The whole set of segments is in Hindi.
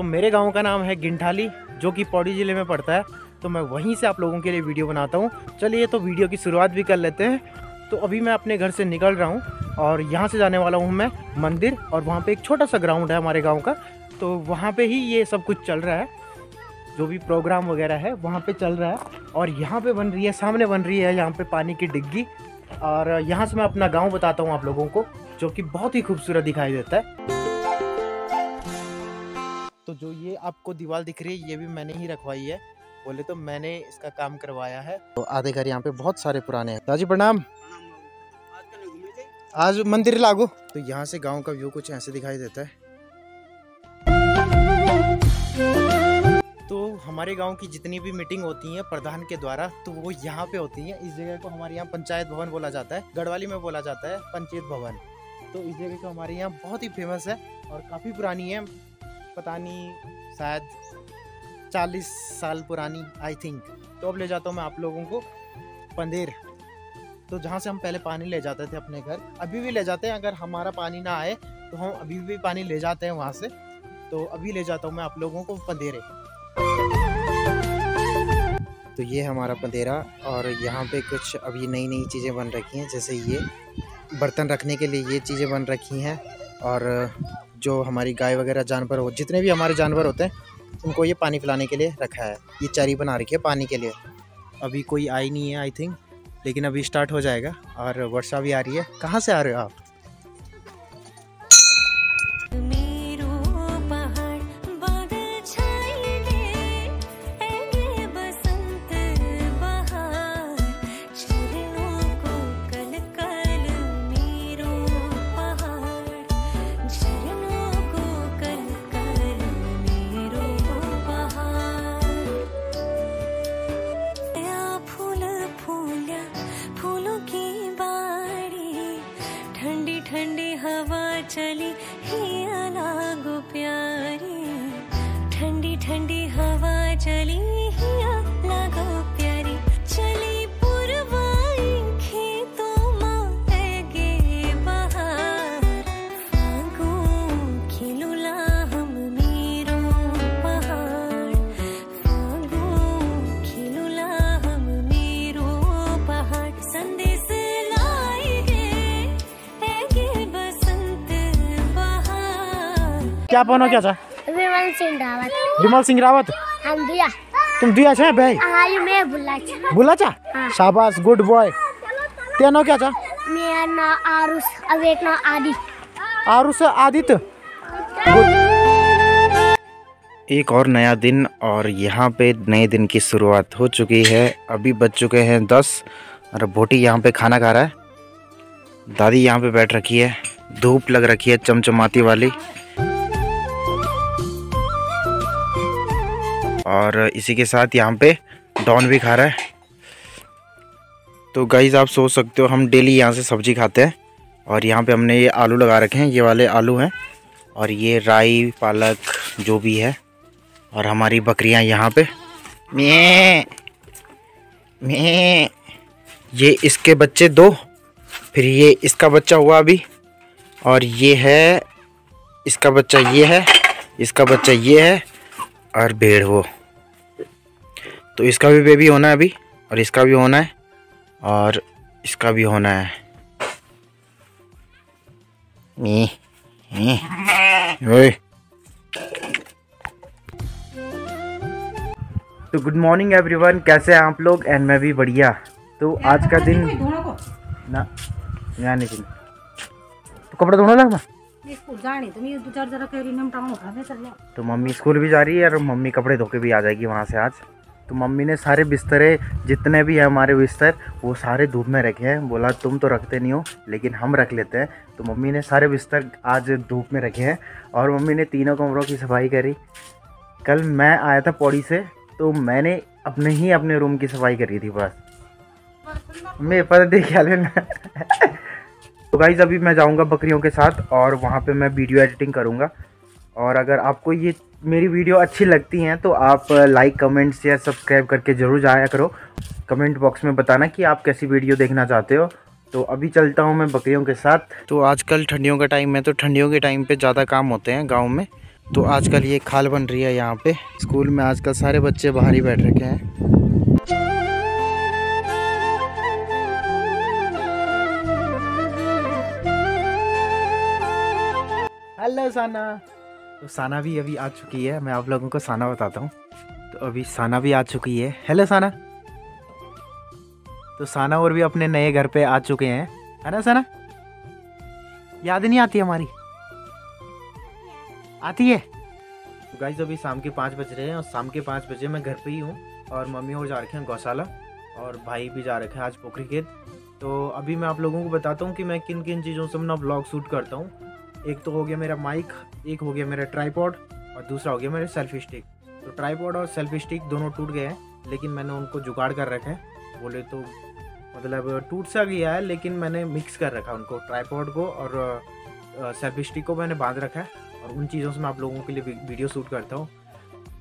तो मेरे गाँव का नाम है गिंठाली, जो कि पौड़ी ज़िले में पड़ता है। तो मैं वहीं से आप लोगों के लिए वीडियो बनाता हूँ। चलिए तो वीडियो की शुरुआत भी कर लेते हैं। तो अभी मैं अपने घर से निकल रहा हूँ और यहाँ से जाने वाला हूँ मैं मंदिर और वहाँ पर एक छोटा सा ग्राउंड है हमारे गाँव का। तो वहाँ पर ही ये सब कुछ चल रहा है। जो भी प्रोग्राम वगैरह है, वहाँ पे चल रहा है और यहाँ पे बन रही है, सामने बन रही है यहाँ पे पानी की डिग्गी। और यहाँ से मैं अपना गाँव बताता हूँ आप लोगों को, जो कि बहुत ही खूबसूरत दिखाई देता है। तो जो ये आपको दीवार दिख रही है, ये भी मैंने ही रखवाई है। बोले तो मैंने इसका काम करवाया है। तो आधे घर यहाँ पे बहुत सारे पुराने हैं। दादी प्रणाम। आज मंदिर लागू। तो यहाँ से गाँव का व्यू कुछ ऐसे दिखाई देता है। तो हमारे गाँव की जितनी भी मीटिंग होती है प्रधान के द्वारा तो वो यहाँ पे होती है। इस जगह को हमारे यहाँ पंचायत भवन बोला जाता है। गढ़वाली में बोला जाता है पंचायत भवन। तो इस जगह को हमारे यहाँ बहुत ही फ़ेमस है और काफ़ी पुरानी है। पता नहीं, शायद चालीस साल पुरानी आई थिंक तो अब ले जाता हूँ मैं आप लोगों को पंदेर तो जहाँ से हम पहले पानी ले जाते थे अपने घर, अभी भी ले जाते हैं, अगर हमारा पानी ना आए तो हम अभी भी पानी ले जाते हैं वहाँ से। तो अभी ले जाता हूँ मैं आप लोगों को पंदेरे तो ये हमारा पंदेरा और यहाँ पे कुछ अभी नई नई चीज़ें बन रखी हैं, जैसे ये बर्तन रखने के लिए ये चीज़ें बन रखी हैं, और जो हमारी गाय वगैरह जानवर हो, जितने भी हमारे जानवर होते हैं, उनको ये पानी पिलाने के लिए रखा है। ये चरी बना रखी है पानी के लिए। अभी कोई आई नहीं है आई थिंक लेकिन अभी स्टार्ट हो जाएगा और वर्षा भी आ रही है। कहाँ से आ रहे हो आप? क्या बनो क्या था? विमल सिंह रावत। विमल सिंह रावत? हम दिया। तुम दिया छे भाई? आयु में बुला छ। बोला चा हाँ। शाबाश गुड बॉय तेनो क्या चा मेरा ना आरुष अब एक ना आदि और उसे आदित्य एक और नया दिन और यहाँ पे नए दिन की शुरुआत हो चुकी है। अभी बज चुके हैं दस और बोटी यहाँ पे खाना खा रहा है। दादी यहाँ पे बैठ रखी है। धूप लग रखी है चमचमाती वाली। और इसी के साथ यहाँ पे डॉन भी खा रहा है। तो गाइज़ आप सोच सकते हो, हम डेली यहाँ से सब्ज़ी खाते हैं और यहाँ पे हमने ये आलू लगा रखे हैं, ये वाले आलू हैं और ये राई, पालक, जो भी है और हमारी बकरियाँ यहाँ पे। मैं ये इसके बच्चे दो, फिर ये इसका बच्चा हुआ अभी और ये है, इसका बच्चा ये है, इसका बच्चा ये है और भेड़ वो। तो इसका भी बेबी होना है अभी और इसका भी होना है और इसका भी होना है। मी ओए। तो गुड मॉर्निंग एवरीवन कैसे हैं आप लोग? एंड मैं भी बढ़िया। तो आज का दिन ना यहाँ नहीं तो कपड़े धोना लग तो तो मम्मी स्कूल भी जा रही है और मम्मी कपड़े धो के भी आ जाएगी वहाँ से आज। तो मम्मी ने सारे बिस्तरे, जितने भी हैं हमारे बिस्तर, वो सारे धूप में रखे हैं। बोला, तुम तो रखते नहीं हो, लेकिन हम रख लेते हैं। तो मम्मी ने सारे बिस्तर आज धूप में रखे हैं और मम्मी ने तीनों कमरों की सफ़ाई करी। कल मैं आया था पौड़ी से तो मैंने अपने ही अपने रूम की सफ़ाई करी थी बस। मैं पता देख क्या लेना तो गाइज़ अभी मैं जाऊँगा बकरियों के साथ और वहाँ पे मैं वीडियो एडिटिंग करूँगा। और अगर आपको ये मेरी वीडियो अच्छी लगती हैं तो आप लाइक कमेंट शेयर सब्सक्राइब करके ज़रूर जाया करो। कमेंट बॉक्स में बताना कि आप कैसी वीडियो देखना चाहते हो। तो अभी चलता हूँ मैं बकरियों के साथ। तो आजकल ठंडियों का टाइम है तो ठंडियों के टाइम पे ज़्यादा काम होते हैं गाँव में। तो आजकल ये खाल बन रही है यहाँ पे। स्कूल में आजकल सारे बच्चे बाहर ही बैठ रखे हैं। हेलो साना तो साना भी अभी आ चुकी है, मैं आप लोगों को साना बताता हूँ। तो अभी साना भी आ चुकी है। हेलो साना। तो साना और भी अपने नए घर पे आ चुके हैं। है ना, साना? याद नहीं आती हमारी? आती है? तो गाइस अभी शाम के पाँच बज रहे हैं और शाम के पाँच बजे मैं घर पे ही हूँ और मम्मी और जा रखे हैं गौशाला और भाई भी जा रखे हैं आज पोखरी खेत। तो अभी मैं आप लोगों को बताता हूँ कि मैं किन किन चीज़ों से अपना ब्लॉग शूट करता हूँ। एक तो हो गया मेरा माइक एक हो गया मेरा ट्राईपॉड और दूसरा हो गया मेरा सेल्फी स्टिक तो ट्राईपॉड और सेल्फी स्टिक दोनों टूट गए हैं, लेकिन मैंने उनको जुगाड़ कर रखे हैं। बोले तो मतलब टूट सा गया है, लेकिन मैंने मिक्स कर रखा उनको ट्राईपॉड को और सेल्फी स्टिक को मैंने बाँध रखा है। और उन चीज़ों से मैं आप लोगों के लिए वीडियो शूट करता हूँ।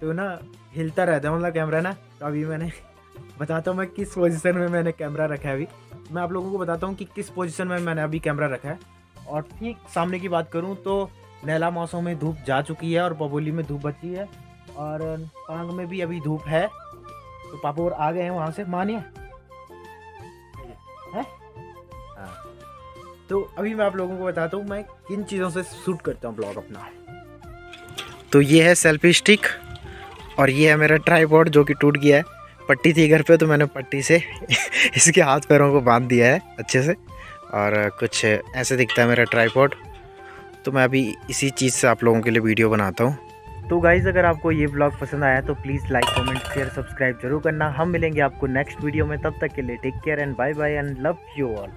तो ना, हिलता रहता है मतलब कैमरा ना। तो अभी मैंने बताता हूँ मैं किस पोजीशन में मैंने कैमरा रखा है अभी। मैं आप लोगों को बताता हूँ कि किस पोजीशन में मैंने अभी कैमरा रखा है। और ठीक सामने की बात करूँ तो नैला मौसम में धूप जा चुकी है और पबोली में धूप बची है और पांग में भी अभी धूप है। तो पापा और आ गए हैं वहाँ से मानिए। है? हाँ। तो अभी मैं आप लोगों को बताता हूँ मैं किन चीज़ों से शूट करता हूँ ब्लॉग अपना। तो ये है सेल्फी स्टिक और ये है मेरा ट्राईपॉड जो कि टूट गया है। पट्टी थी घर पे तो मैंने पट्टी से इसके हाथ पैरों को बाँध दिया है अच्छे से। और कुछ ऐसे दिखता है मेरा ट्राईपॉड तो मैं अभी इसी चीज़ से आप लोगों के लिए वीडियो बनाता हूँ। तो गाइज़ अगर आपको ये ब्लॉग पसंद आया तो please like comment share subscribe ज़रूर करना। हम मिलेंगे आपको नेक्स्ट वीडियो में। तब तक के लिए take care and bye bye and love you all